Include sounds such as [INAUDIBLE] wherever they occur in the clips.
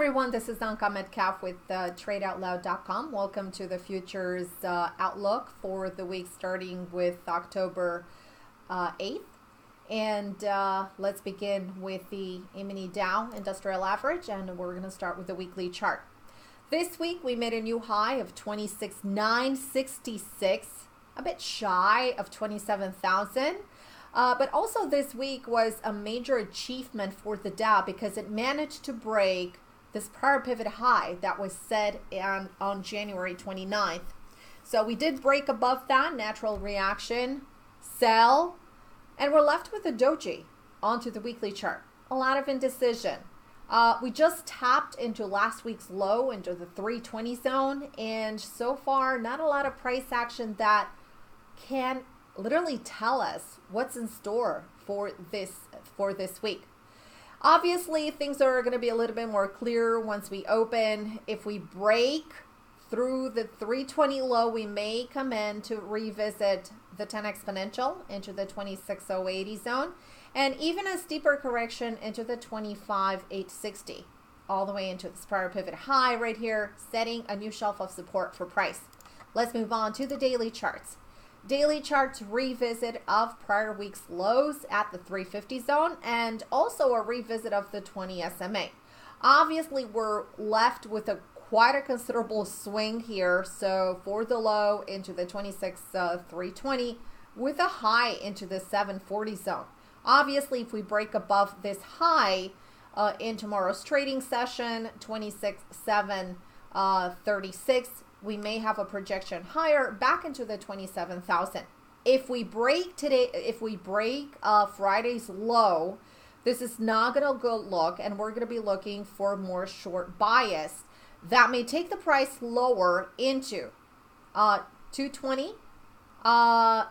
everyone, this is Anka Metcalf with uh, TradeOutloud.com. Welcome to the futures uh, outlook for the week starting with October uh, 8th. And uh, let's begin with the E-mini Dow Industrial Average, and we're going to start with the weekly chart. This week we made a new high of 26,966, a bit shy of 27,000. Uh, but also this week was a major achievement for the Dow because it managed to break this prior pivot high that was set on, on January 29th. So we did break above that natural reaction, sell, and we're left with a doji onto the weekly chart. A lot of indecision. Uh, we just tapped into last week's low into the 320 zone, and so far, not a lot of price action that can literally tell us what's in store for this for this week. Obviously, things are going to be a little bit more clear once we open. If we break through the 320 low, we may come in to revisit the 10 exponential into the 26080 zone and even a steeper correction into the 25860 all the way into this prior pivot high right here, setting a new shelf of support for price. Let's move on to the daily charts. Daily charts revisit of prior week's lows at the 350 zone and also a revisit of the 20 SMA. Obviously, we're left with a quite a considerable swing here. So for the low into the 26 uh, 320 with a high into the 740 zone. Obviously, if we break above this high uh, in tomorrow's trading session, 26 7 uh, 36, we may have a projection higher back into the 27,000. If we break today, if we break uh, Friday's low, this is not going to go look, and we're going to be looking for more short bias. That may take the price lower into uh, 220, uh,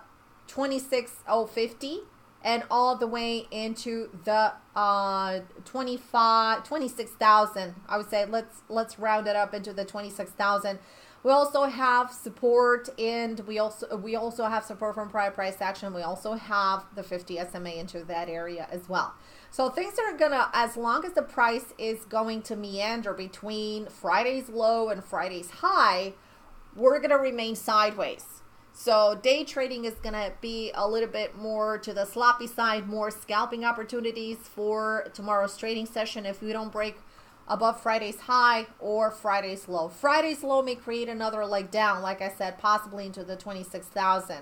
26050, and all the way into the uh 25 26,000 I would say let's let's round it up into the 26,000 we also have support and we also we also have support from prior price action. We also have the 50 SMA into that area as well. So things are gonna as long as the price is going to meander between Friday's low and Friday's high, we're gonna remain sideways. So day trading is gonna be a little bit more to the sloppy side, more scalping opportunities for tomorrow's trading session if we don't break above Friday's high or Friday's low. Friday's low may create another leg down, like I said, possibly into the 26,000.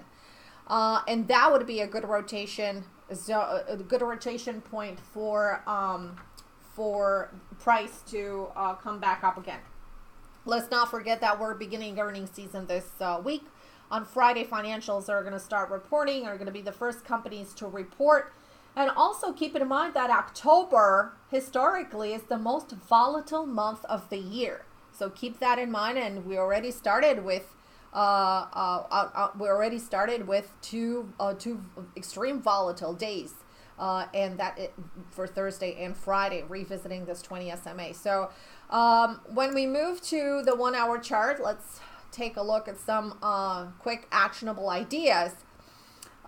Uh, and that would be a good rotation, a good rotation point for um, for price to uh, come back up again. Let's not forget that we're beginning earnings season this uh, week. On Friday, financials are going to start reporting, are going to be the first companies to report. And also keep in mind that October historically is the most volatile month of the year. So keep that in mind. And we already started with uh, uh, uh, uh we already started with two uh, two extreme volatile days. Uh, and that it, for Thursday and Friday, revisiting this 20 SMA. So um, when we move to the one hour chart, let's take a look at some quick actionable ideas.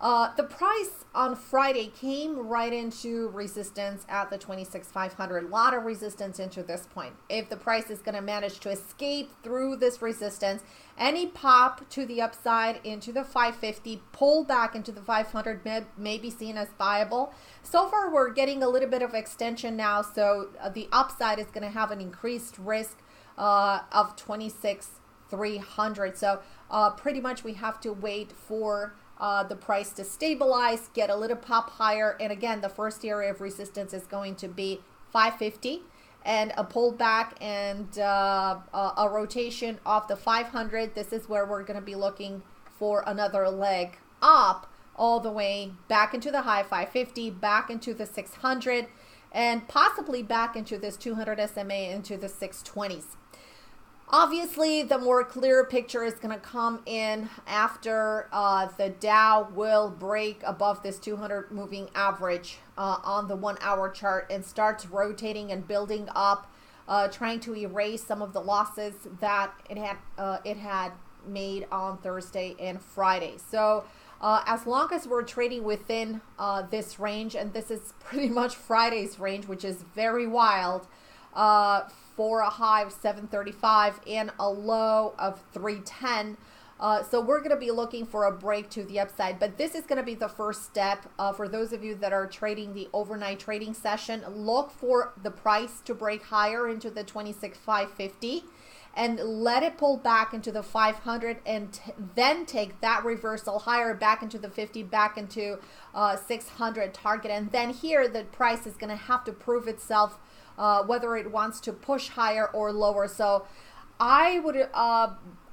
Uh, the price on Friday came right into resistance at the 26,500. A lot of resistance into this point. If the price is going to manage to escape through this resistance, any pop to the upside into the 550, pull back into the 500 may, may be seen as viable. So far, we're getting a little bit of extension now, so uh, the upside is going to have an increased risk uh, of 26,300. So uh, pretty much we have to wait for uh, the price to stabilize, get a little pop higher. And again, the first area of resistance is going to be 550 and a pullback and uh, a, rotation off the 500. This is where we're going to be looking for another leg up all the way back into the high 550, back into the 600, and possibly back into this 200 SMA into the 620s. Obviously, the more clear picture is going to come in after uh, the Dow will break above this 200 moving average uh, on the one hour chart and starts rotating and building up, uh, trying to erase some of the losses that it had uh, it had made on Thursday and Friday. So. Uh, as long as we're trading within uh, this range, and this is [LAUGHS] pretty much Friday's range, which is very wild, uh, for a high of 735 and a low of 310. Uh, so we're going to be looking for a break to the upside, but this is going to be the first step uh, for those of you that are trading the overnight trading session. Look for the price to break higher into the 26,550 and let it pull back into the 500 and t- then take that reversal higher back into the 50 back into uh, 600 target and then here the price is going to have to prove itself uh, whether it wants to push higher or lower so i would uh,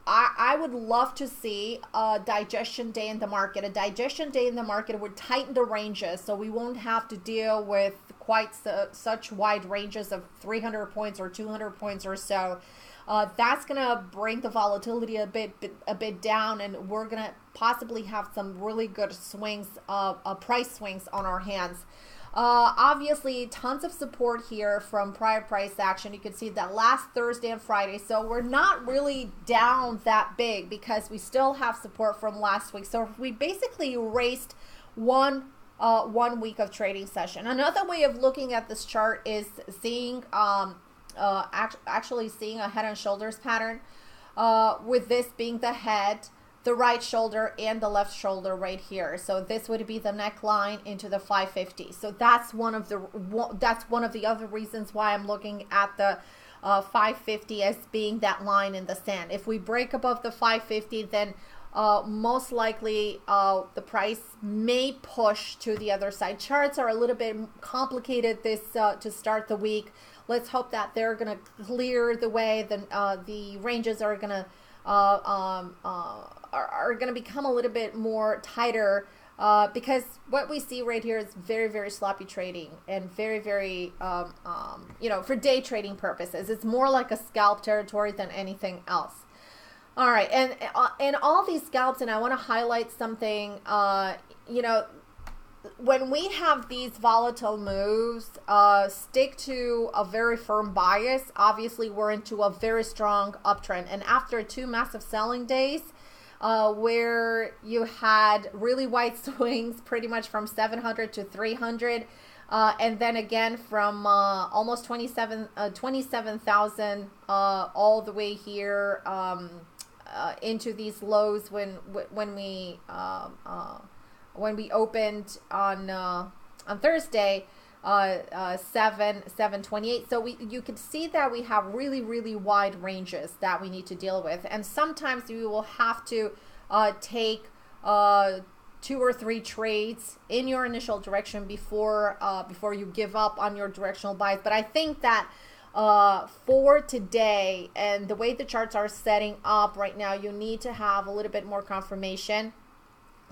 I, I would love to see a digestion day in the market. A digestion day in the market would tighten the ranges so we won't have to deal with quite su- such wide ranges of 300 points or 200 points or so. Uh, that's gonna bring the volatility a bit, bit, a bit down, and we're gonna possibly have some really good swings, uh, uh, price swings on our hands. Uh, obviously, tons of support here from prior price action. You can see that last Thursday and Friday. So we're not really down that big because we still have support from last week. So we basically erased one uh, one week of trading session. Another way of looking at this chart is seeing um, uh, act- actually seeing a head and shoulders pattern, uh, with this being the head, the right shoulder, and the left shoulder right here. So this would be the neckline into the 550. So that's one of the that's one of the other reasons why I'm looking at the uh, 550 as being that line in the sand. If we break above the 550, then uh, most likely uh, the price may push to the other side. Charts are a little bit complicated this uh, to start the week. Let's hope that they're going to clear the way. The uh, the ranges are going to uh, um, uh, are, are going to become a little bit more tighter. Uh, because what we see right here is very very sloppy trading and very very um, um, you know for day trading purposes it's more like a scalp territory than anything else all right and uh, and all these scalps and i want to highlight something uh, you know when we have these volatile moves, uh, stick to a very firm bias. Obviously, we're into a very strong uptrend. And after two massive selling days, uh, where you had really wide [LAUGHS] swings pretty much from 700 to 300, uh, and then again from uh, almost 27 uh, 27,000 uh, all the way here um, uh, into these lows when when we uh, when we opened on uh, on Thursday, uh, uh, seven seven twenty eight. So we you can see that we have really really wide ranges that we need to deal with, and sometimes we will have to uh, take uh, two or three trades in your initial direction before uh, before you give up on your directional buys. But I think that. Uh, for today and the way the charts are setting up right now, you need to have a little bit more confirmation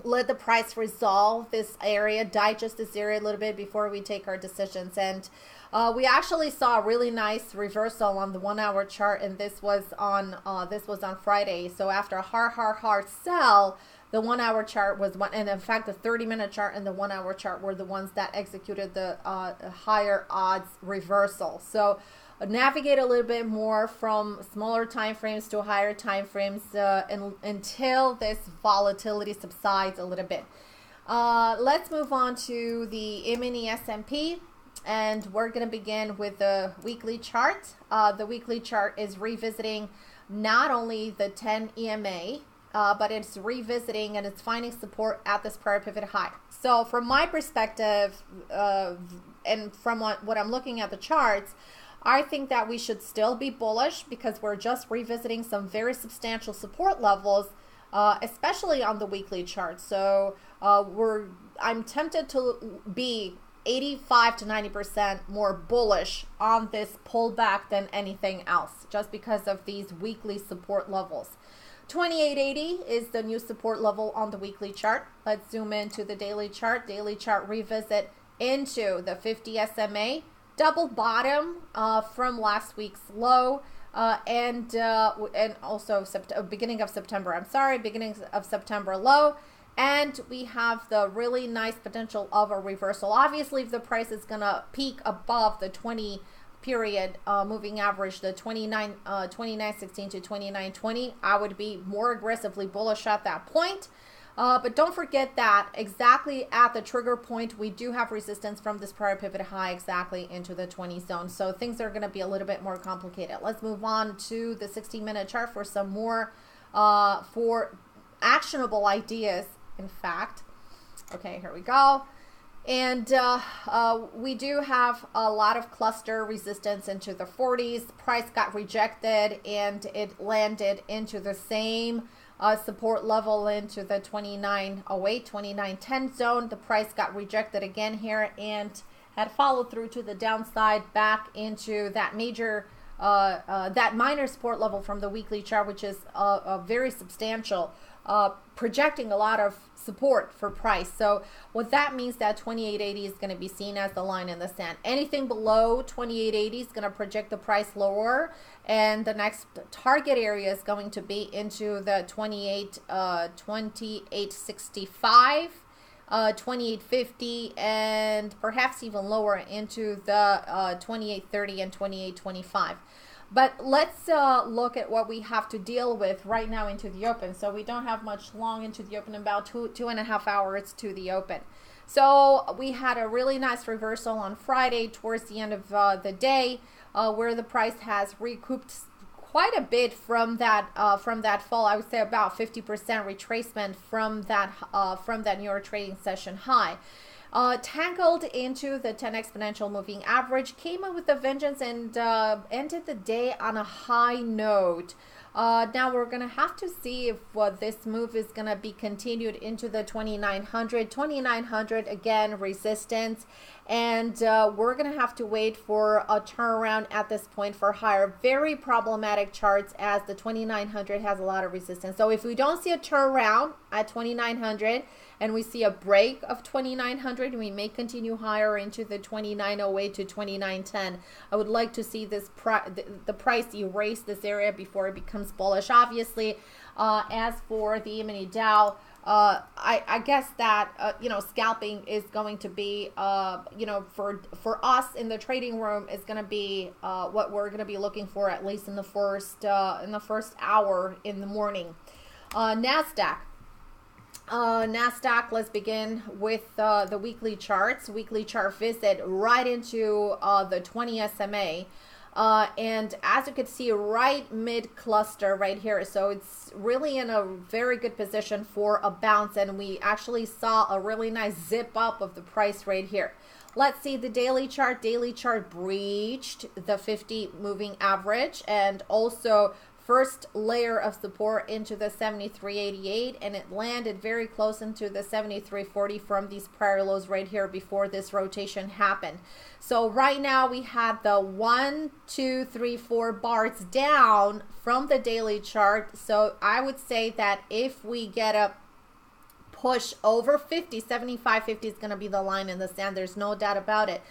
let the price resolve this area, digest this area a little bit before we take our decisions. And uh, we actually saw a really nice reversal on the one-hour chart, and this was on uh, this was on Friday. So after a hard, hard, hard sell, the one-hour chart was one, and in fact, the 30-minute chart and the one-hour chart were the ones that executed the uh, higher odds reversal. So navigate a little bit more from smaller time frames to higher time frames uh, and, until this volatility subsides a little bit. Uh, let's move on to the mini S&P and we're going to begin with the weekly chart. Uh, the weekly chart is revisiting not only the 10 EMA, uh, but it's revisiting and it's finding support at this prior pivot high. So, from my perspective, uh, and from what, what I'm looking at the charts, I think that we should still be bullish because we're just revisiting some very substantial support levels, uh, especially on the weekly chart. So uh, we're I'm tempted to be 85 to 90% more bullish on this pullback than anything else, just because of these weekly support levels. 2880 is the new support level on the weekly chart. Let's zoom into the daily chart. Daily chart revisit into the 50 SMA double bottom uh, from last week's low. Uh, and uh, and also sept- uh, beginning of September. I'm sorry, beginning of September low, and we have the really nice potential of a reversal. Obviously, if the price is gonna peak above the 20 period uh, moving average, the 29 uh, 29.16 to 29.20, I would be more aggressively bullish at that point. Uh, but don't forget that exactly at the trigger point, we do have resistance from this prior pivot high exactly into the 20 zone. So things are going to be a little bit more complicated. Let's move on to the 16 minute chart for some more uh, for actionable ideas, in fact. Okay, here we go. And uh, uh, we do have a lot of cluster resistance into the 40s. Price got rejected and it landed into the same uh, support level into the 2908, 2910 zone. The price got rejected again here and had followed through to the downside back into that major, uh, uh, that minor support level from the weekly chart, which is a very substantial uh, projecting a lot of support for price. So what that means that 2880 is going to be seen as the line in the sand. Anything below 2880 is going to project the price lower and the next target area is going to be into the 28 uh 2865 uh 2850 and perhaps even lower into the uh 2830 and 2825 but let's uh, look at what we have to deal with right now into the open. So we don't have much long into the open, about two, two and a half hours to the open. So we had a really nice reversal on Friday towards the end of uh, the day uh, where the price has recouped quite a bit from that uh, from that fall. I would say about 50% retracement from that uh, from that York trading session high uh, tangled into the 10 exponential moving average, came up with a vengeance and uh, ended the day on a high note. Uh, now we're going to have to see if what this move is going to be continued into the 2900. 2900 again, resistance. And uh, we're going to have to wait for a turnaround at this point for higher. Very problematic charts as the 2900 has a lot of resistance. So if we don't see a turnaround at 2900, and we see a break of 2900 we may continue higher into the 2908 to 2910 i would like to see this pri- the, the price erase this area before it becomes bullish. Obviously uh, as for the e-mini dow uh, I, I guess that uh, you know scalping is going to be uh, you know for for us in the trading room is going to be uh, what we're going to be looking for at least in the first uh, in the first hour in the morning. Uh, Nasdaq uh, NASDAQ, let's begin with uh, the weekly charts. Weekly chart visit right into uh, the 20 SMA. Uh, and as you can see, right mid cluster right here. So it's really in a very good position for a bounce. And we actually saw a really nice zip up of the price right here. Let's see the daily chart. Daily chart breached the 50 moving average and also first layer of support into the 7388 and it landed very close into the 7340 from these prior lows right here before this rotation happened. So right now we have the one two three four bars down from the daily chart. So i would say that if we get a push over 50 75 50 is going to be the line in the sand. There's no doubt about it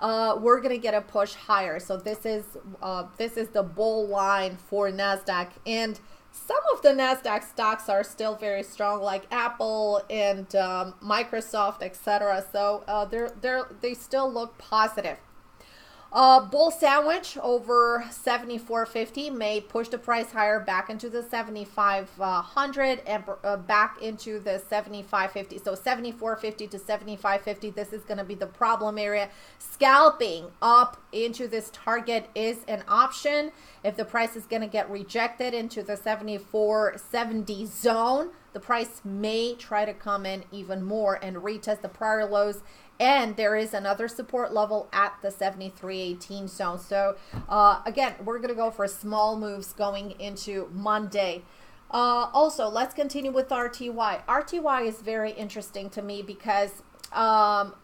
uh, we're gonna get a push higher. So this is uh, this is the bull line for Nasdaq, and some of the Nasdaq stocks are still very strong, like Apple and um, Microsoft, etc. So uh, they're they they still look positive. Uh, bull sandwich over 74.50 may push the price higher back into the 7500 and uh, back into the 75.50. So 74.50 to 75.50. This is going to be the problem area. Scalping up into this target is an option. If the price is going to get rejected into the 74.70 zone, the price may try to come in even more and retest the prior lows and there is another support level at the 7318 zone. So uh, again, we're going to go for small moves going into Monday. Uh, also, let's continue with RTY. RTY is very interesting to me because, um,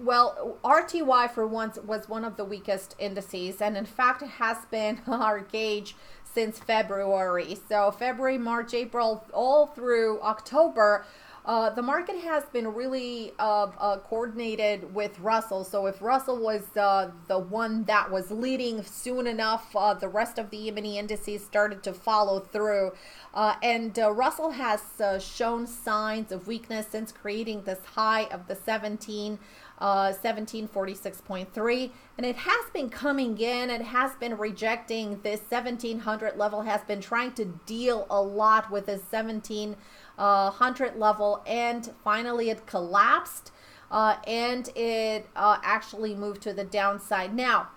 well, RTY for once was one of the weakest indices, and in fact, it has been [LAUGHS] our gauge since February. So February, March, April, all through October uh, the market has been really uh, uh, coordinated with Russell. So if Russell was uh, the one that was leading soon enough, uh, the rest of the E-mini indices started to follow through. Uh, and Russell has shown signs of weakness since creating this high of the 17. Uh, 1746.3 and it has been coming in it has been rejecting this 1700 level has been trying to deal a lot with this 17 uh, 100 level and finally it collapsed uh, and it uh, actually moved to the downside. Now,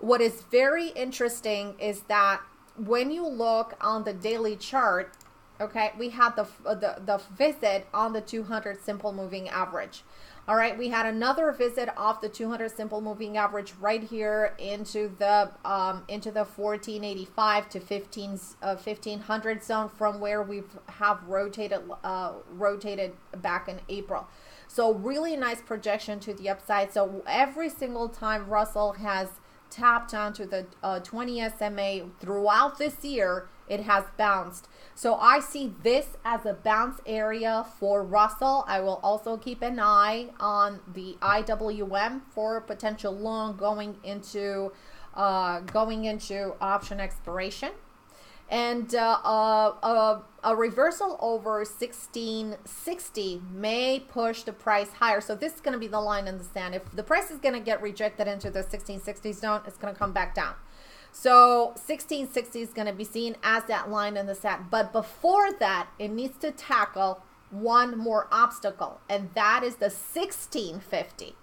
what is very interesting is that when you look on the daily chart, okay, we had the, the, the visit on the 200 simple moving average. All right, we had another visit off the 200 simple moving average right here into the um, into the 1485 to 15 uh, 1500 zone from where we have rotated uh, rotated back in April. So really nice projection to the upside. So every single time Russell has tapped onto the uh, 20 SMA throughout this year, it has bounced. So I see this as a bounce area for Russell. I will also keep an eye on the IWM for potential long going into uh, going into option expiration and uh, uh, a reversal over 1660 may push the price higher. So this is going to be the line in the sand. If the price is going to get rejected into the 1660 zone, it's going to come back down. So 1660 is going to be seen as that line in the sand. But before that, it needs to tackle one more obstacle, and that is the 1650.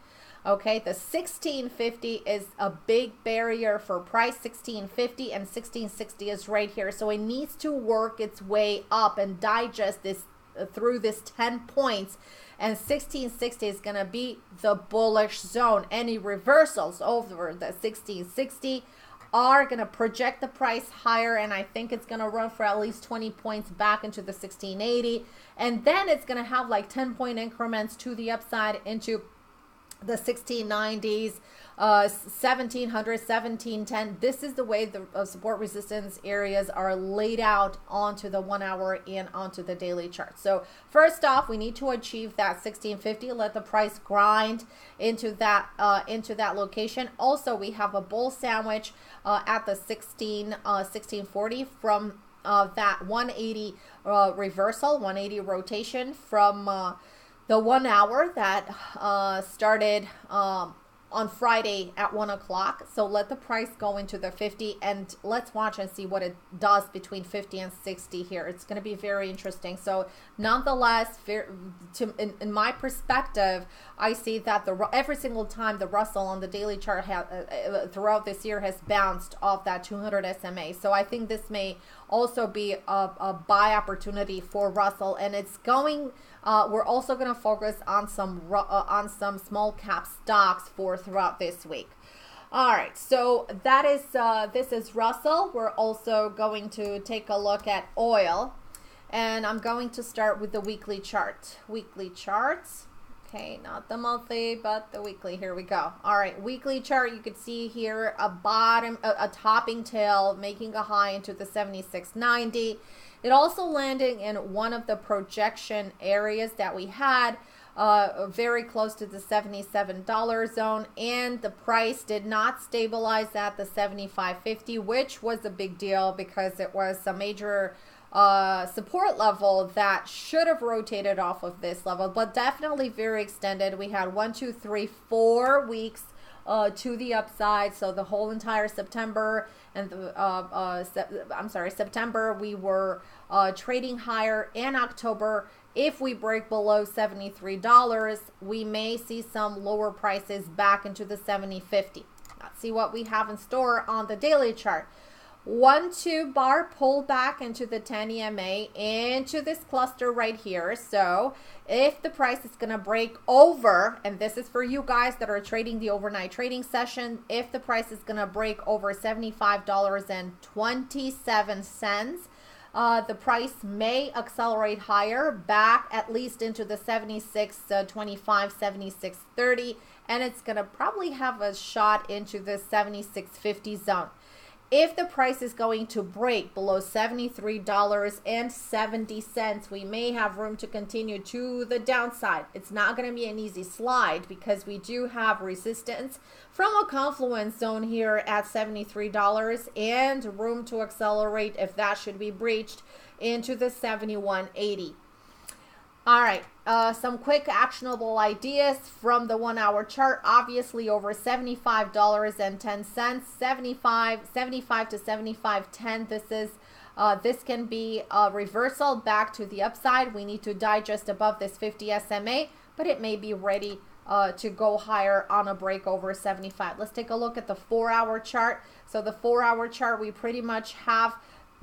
Okay, the 1650 is a big barrier for price 1650 and 1660 is right here. So it needs to work its way up and digest this uh, through this 10 points and 1660 is going to be the bullish zone. Any reversals over the 1660 are going to project the price higher and I think it's going to run for at least 20 points back into the 1680 and then it's going to have like 10 point increments to the upside into the 1690s, uh, 1700, 1710. This is the way the uh, support resistance areas are laid out onto the one hour and onto the daily chart. So first off, we need to achieve that 1650. Let the price grind into that uh, into that location. Also, we have a bull sandwich uh, at the 16 1640 uh, from uh, that 180 reversal, 180 rotation from the one hour that uh, started um, on Friday at one o'clock. So let the price go into the 50 and let's watch and see what it does between 50 and 60 here. It's going to be very interesting. So nonetheless, to, in, in, my perspective, I see that the every single time the Russell on the daily chart ha, uh, uh, throughout this year has bounced off that 200 SMA. So I think this may also be a, a buy opportunity for Russell and it's going uh, we're also going to focus on some uh, on some small cap stocks for throughout this week. All right, so that is uh, this is Russell. We're also going to take a look at oil, and I'm going to start with the weekly chart. Weekly charts. Okay, not the monthly, but the weekly. Here we go. All right, weekly chart. You can see here a bottom, a, a topping tail making a high into the 76.90 it also landed in one of the projection areas that we had, uh, very close to the $77 zone, and the price did not stabilize at the 75.50, which was a big deal because it was a major uh, support level that should have rotated off of this level, but definitely very extended. We had one, two, three, four weeks uh, to the upside. So the whole entire September and the, uh, uh, I'm sorry, September we were uh, trading higher in October. If we break below $73, we may see some lower prices back into the 70 50. Let's see what we have in store on the daily chart one two bar pull back into the 10 EMA into this cluster right here. So if the price is going to break over, and this is for you guys that are trading the overnight trading session, if the price is going to break over $75.27, uh, the price may accelerate higher back at least into the 76 uh, 25 76 30 and it's going to probably have a shot into the 76 50 zone if the price is going to break below $73.70, we may have room to continue to the downside. It's not going to be an easy slide because we do have resistance from a confluence zone here at $73 and room to accelerate if that should be breached into the 71.80. All right, uh, some quick actionable ideas from the one hour chart. Obviously, over $75.10, 75 75 to 75.10. This is uh, this can be a reversal back to the upside. We need to digest above this 50 SMA, but it may be ready uh, to go higher on a break over 75. Let's take a look at the four hour chart. So the four hour chart, we pretty much have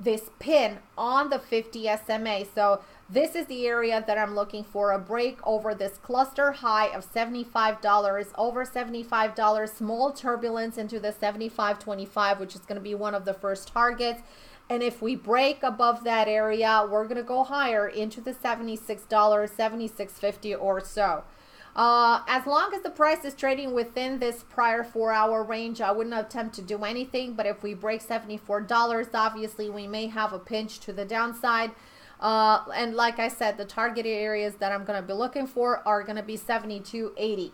this pin on the 50 SMA. So this is the area that I'm looking for a break over this cluster high of $75, over $75, small turbulence into the 75.25, which is going to be one of the first targets. And if we break above that area, we're going to go higher into the $76, $76.50 or so. Uh, as long as the price is trading within this prior four hour range, I wouldn't attempt to do anything. But if we break $74, obviously we may have a pinch to the downside. Uh, and like I said, the target areas that I'm going to be looking for are going to be 72.80.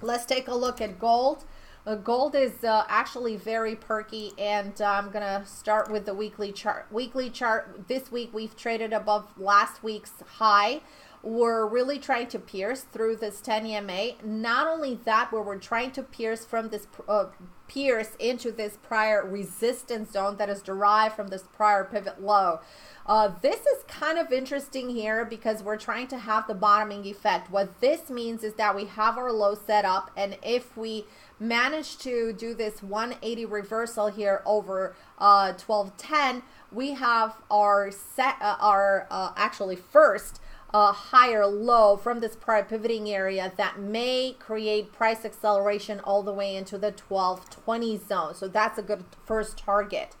Let's take a look at gold. Uh, gold is uh, actually very perky, and uh, I'm gonna start with the weekly chart. Weekly chart this week we've traded above last week's high we're really trying to pierce through this 10 EMA. Not only that, but we're trying to pierce from this uh, pierce into this prior resistance zone that is derived from this prior pivot low. Uh, this is kind of interesting here because we're trying to have the bottoming effect. What this means is that we have our low set up, and if we manage to do this 180 reversal here over uh, 1210, we have our set, uh, our uh, actually first a higher low from this prior pivoting area that may create price acceleration all the way into the 1220 zone. So that's a good first target.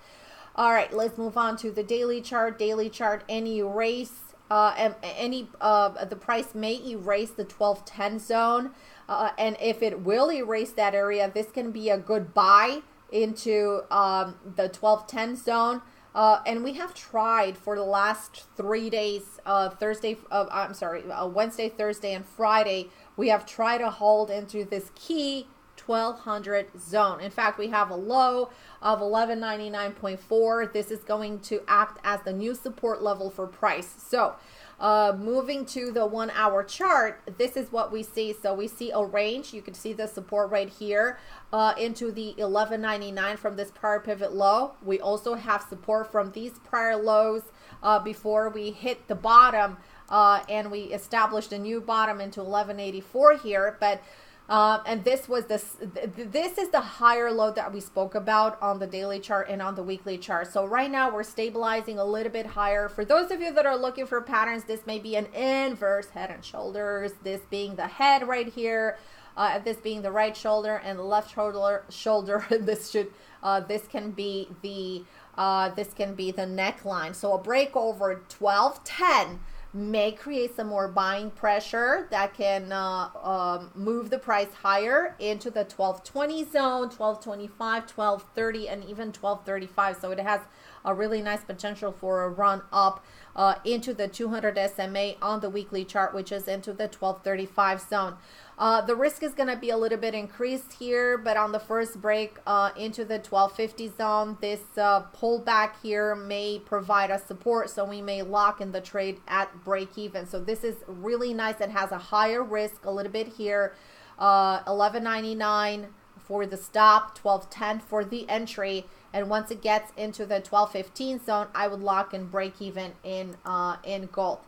All right, let's move on to the daily chart. Daily chart, any erase, uh, any uh, the price may erase the 1210 zone. Uh, and if it will erase that area, this can be a good buy into um, the 1210 zone. Uh, and we have tried for the last three days, uh, Thursday, I'm sorry, uh, Wednesday, Thursday, and Friday, we have tried to hold into this key 1200 zone. In fact, we have a low of 1199.4. This is going to act as the new support level for price. So uh, moving to the one hour chart, this is what we see. So we see a range. You can see the support right here uh, into the 1199 from this prior pivot low. We also have support from these prior lows uh, before we hit the bottom uh, and we established a new bottom into 1184 here. But um, and this was this this is the higher low that we spoke about on the daily chart and on the weekly chart. So right now we're stabilizing a little bit higher. For those of you that are looking for patterns this may be an inverse head and shoulders this being the head right here uh, this being the right shoulder and the left shoulder [LAUGHS] shoulder this should uh, this can be the uh, this can be the neckline. So a break over 12 10 may create some more buying pressure that can uh, um, move the price higher into the 1220 zone 1225 1230 and even 1235 so it has a really nice potential for a run up uh, into the 200 SMA on the weekly chart which is into the 1235 zone uh, the risk is going to be a little bit increased here, but on the first break uh, into the 1250 zone, this uh, pullback here may provide us support, so we may lock in the trade at break even. So this is really nice. It has a higher risk a little bit here, uh, 11.99 for the stop, 12.10 for the entry, and once it gets into the 12.15 zone, I would lock in break even in uh, in gold.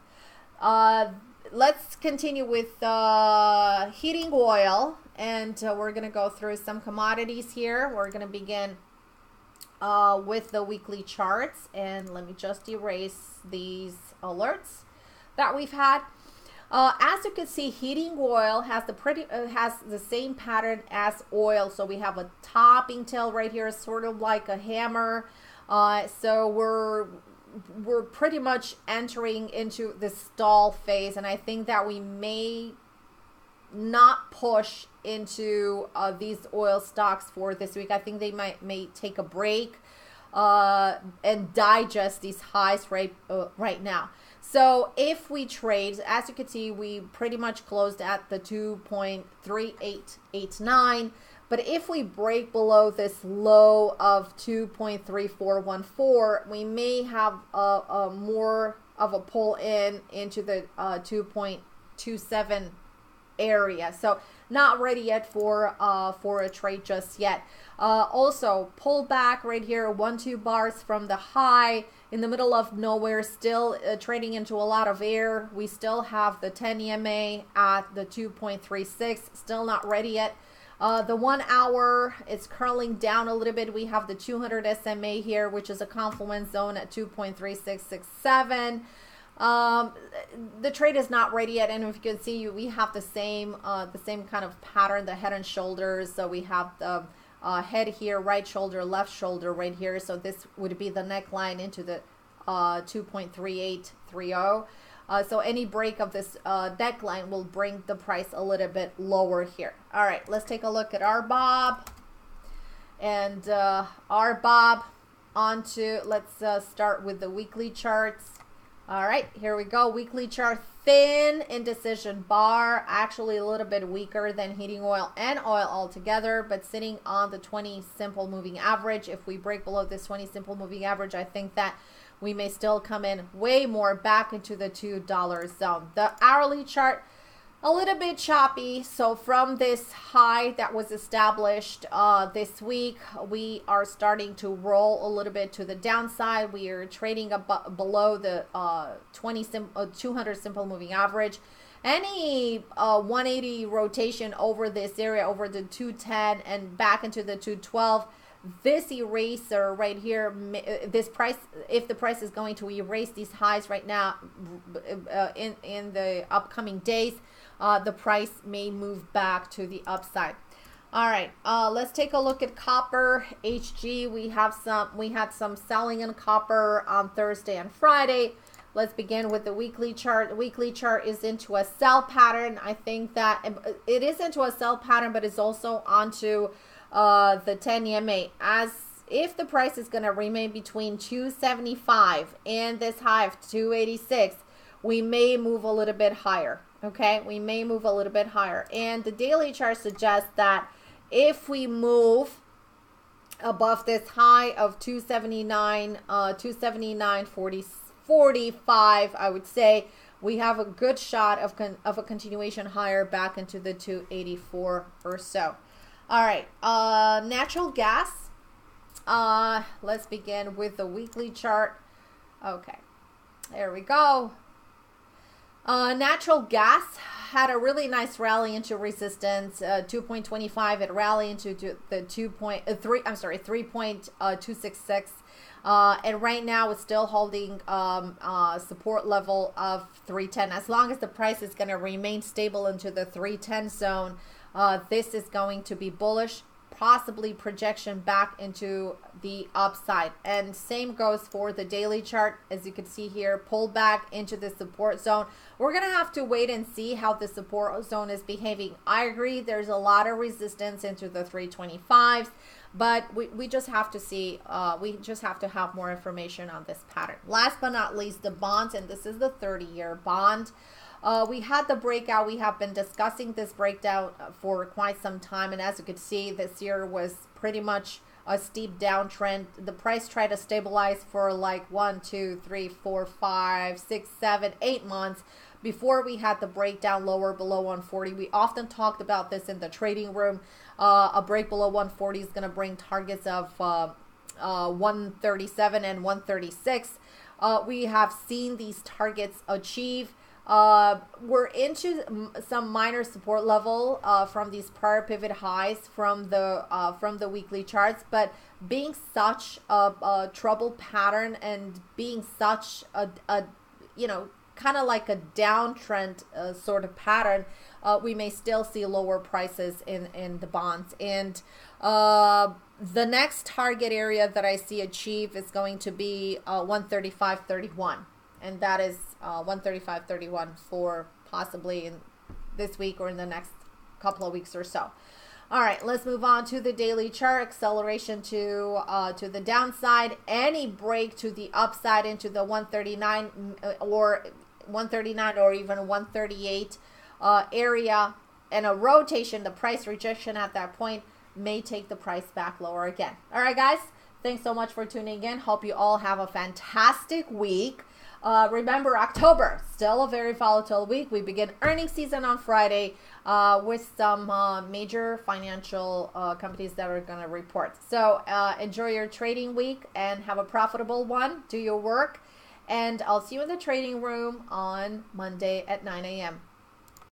Let's continue with uh, heating oil and uh, we're going to go through some commodities here. We're going to begin uh, with the weekly charts and let me just erase these alerts that we've had. Uh, as you can see heating oil has the pretty uh, has the same pattern as oil. So we have a topping tail right here sort of like a hammer. Uh, so we're we're pretty much entering into the stall phase, and I think that we may not push into uh, these oil stocks for this week. I think they might may take a break uh, and digest these highs right uh, right now. So if we trade, as you can see, we pretty much closed at the 2.3889. But if we break below this low of 2.3414, we may have a, a more of a pull in into the uh, 2.27 area. So not ready yet for uh, for a trade just yet. Uh, also, pull back right here, one two bars from the high in the middle of nowhere, still uh, trading into a lot of air. We still have the 10 EMA at the 2.36, still not ready yet. Uh, the one hour is curling down a little bit. We have the 200 SMA here, which is a confluence zone at 2.3667. Um, the trade is not ready yet, and if you can see, we have the same uh, the same kind of pattern, the head and shoulders. So we have the uh, head here, right shoulder, left shoulder right here. So this would be the neckline into the uh, 2.3830. Uh, so any break of this uh, neckline will bring the price a little bit lower here. All right, let's take a look at RBOB. And uh, RBOB onto, let's uh, start with the weekly charts. All right, here we go. Weekly chart, thin indecision bar, actually a little bit weaker than heating oil and oil altogether, but sitting on the 20 simple moving average. If we break below this 20 simple moving average, I think that we may still come in way more back into the $2 zone. The hourly chart, a little bit choppy. So from this high that was established uh, this week, we are starting to roll a little bit to the downside. We are trading ab- below the uh, 20 sim- uh, 200 simple moving average. Any uh, 180 rotation over this area, over the 210 and back into the 212, this eraser right here uh, this price if the price is going to erase these highs right now uh, in in the upcoming days uh, the price may move back to the upside. All right, uh, let's take a look at copper HG. We have some, we had some selling in copper on Thursday and Friday. Let's begin with the weekly chart. The weekly chart is into a sell pattern. I think that uh, it is into a sell pattern, but it's also onto uh, the 10 EMA. As if the price is going to remain between 275 and this high of 286, we may move a little bit higher okay? We may move a little bit higher. And the daily chart suggests that if we move above this high of 279 uh 279 40 45 i would say we have a good shot of of a continuation higher back into the 284 or so. All right uh natural gas. Uh let's begin with the weekly chart. Okay there we go uh, natural gas had a really nice rally into resistance. Uh, 2.25, it rallied into the 2.3. Uh, I'm sorry, 3.266. Uh, and right now it's still holding um, uh, support level of 310. As long as the price is going to remain stable into the 310 zone, uh, this is going to be bullish possibly projection back into the upside. And same goes for the daily chart. As you can see here, pull back into the support zone. We're going to have to wait and see how the support zone is behaving. I agree, there's a lot of resistance into the 325s, but we, we just have to see, uh, we just have to have more information on this pattern. Last but not least, the bonds, and this is the 30 year bond. Uh, we had the breakout. We have been discussing this breakdown for quite some time. And as you can see, this year was pretty much a steep downtrend. The price tried to stabilize for like one, two, three, four, five, six, seven, eight months before we had the breakdown lower below 140. We often talked about this in the trading room. Uh, a break below 140 is going to bring targets of uh, uh, 137 and 136. Uh, we have seen these targets achieve. Uh, we're into some minor support level uh, from these prior pivot highs from the from the weekly charts, but being such a, a trouble pattern and being such a, a you know kind of like a downtrend uh, sort of pattern, uh, we may still see lower prices in in the bonds and. Uh, the next target area that I see achieve is going to be 135.31 and that is uh, 135.31 for possibly in this week or in the next couple of weeks or so. All right, let's move on to the daily chart acceleration to uh, to the downside. Any break to the upside into the 139 uh, or 139 or even 138 uh, area and a rotation, the price rejection at that point may take the price back lower again. All right, guys. Thanks so much for tuning in. Hope you all have a fantastic week. Uh, remember, October, still a very volatile week. We begin earnings season on Friday uh, with some uh, major financial uh, companies that are going to report. So uh, enjoy your trading week and have a profitable one. Do your work. And I'll see you in the trading room on Monday at 9 a.m.